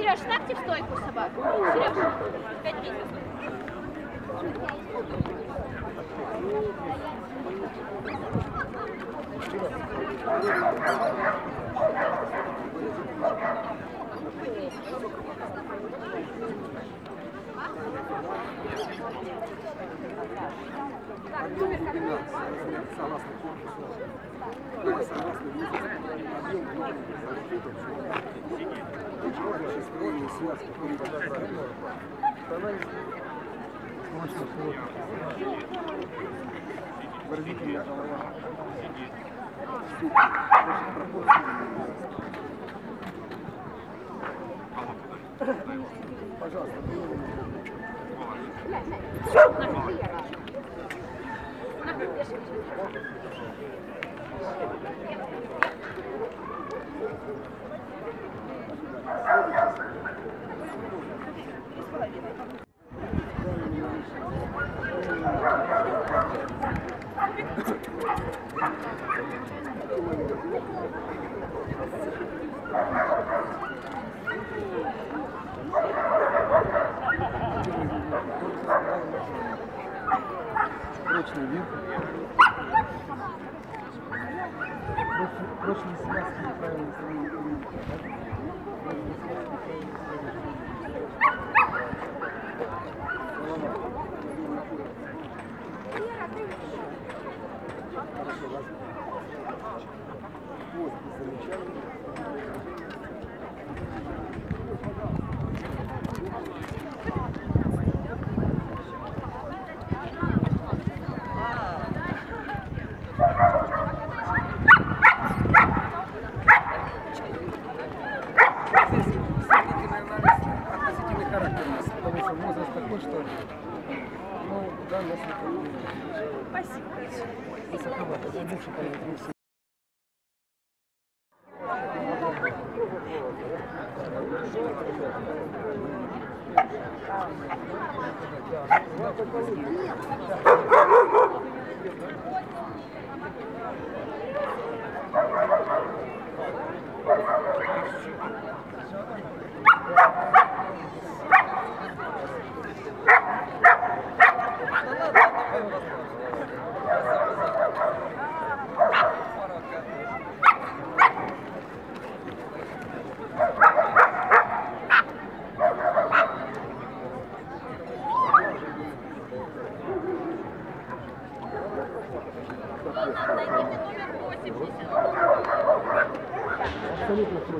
Сереж, ставьте в стойку собаку. Сереж, пять месяцев. согласно конкурсу, или согласно возрасту, объем Выразительная голова. Пожалуйста, прочный вид. И правильное строение. Голова. Хорошо, раз. Хвост замечательный. Спасибо.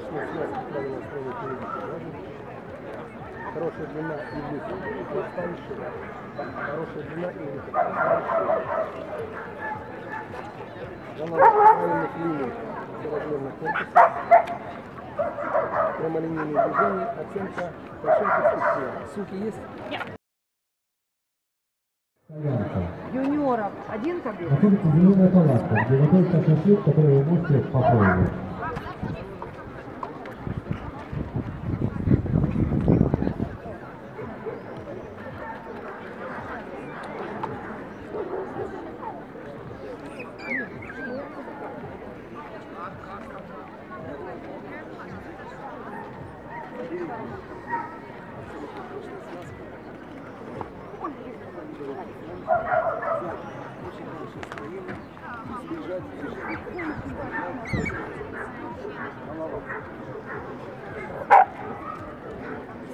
Высоковато. Я лучше повернулся. Абсолютно прочная связь, правильно строить не Хорошая длина и и шея. Хорошая длина и вид. Хвоста и. Она в правильных линиях параллельно корпуса. Прямолинейные движения, оценка большой перспективы. Ссылки есть? Стоянка. юниоров один кабинет. Зеленая палатка, где находится шашлык, который вы можете попробовать.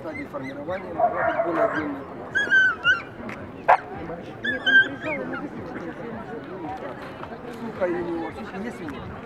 Стадии формирования могла быть более длинная Нет, он приезжал, мы выслушали. Сука и у него. Не проходит.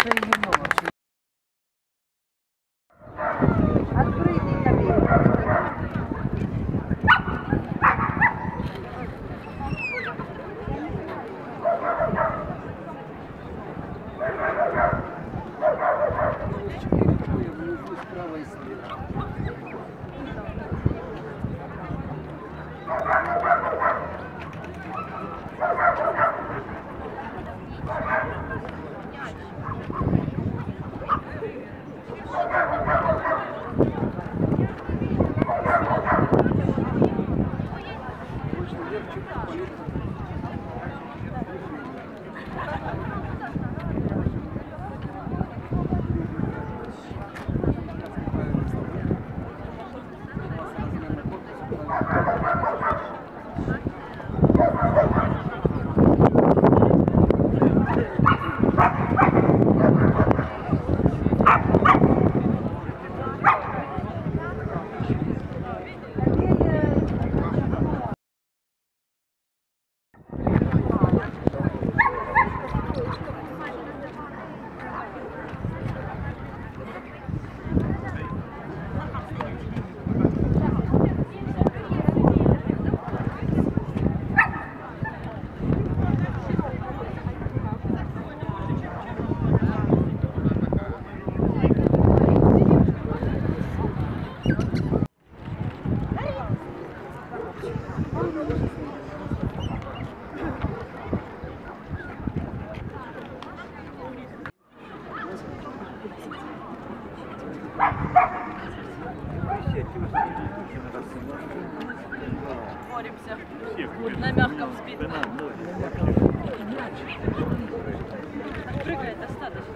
Thank. Боремся. На мягком спит. Прыгает достаточно.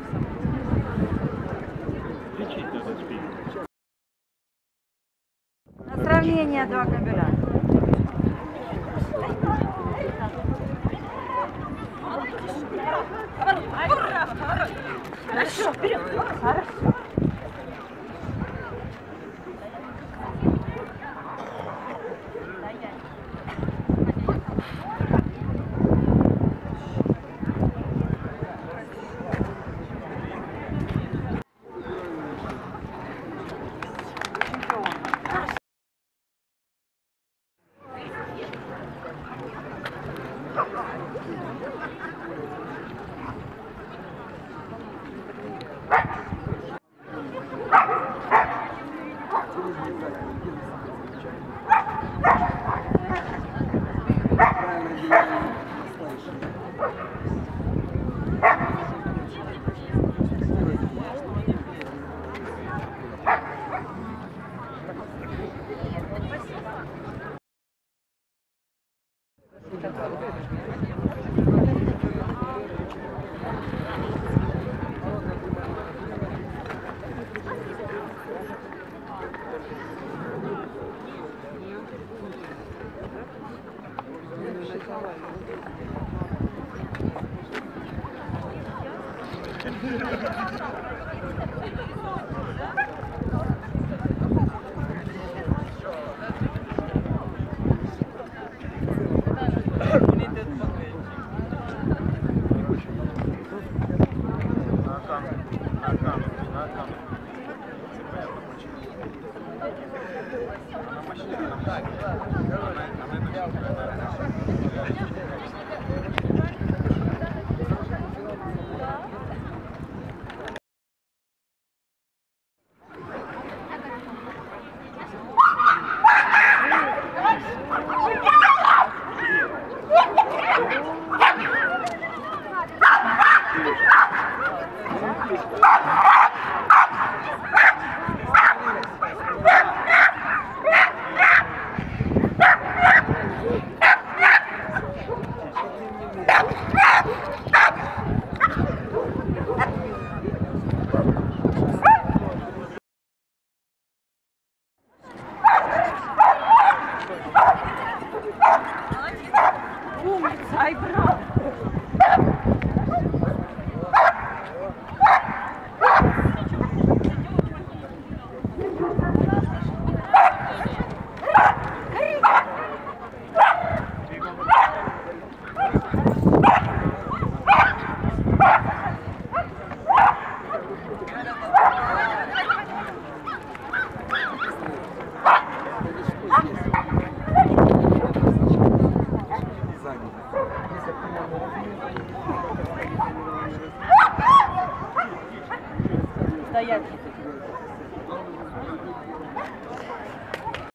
На сравнение два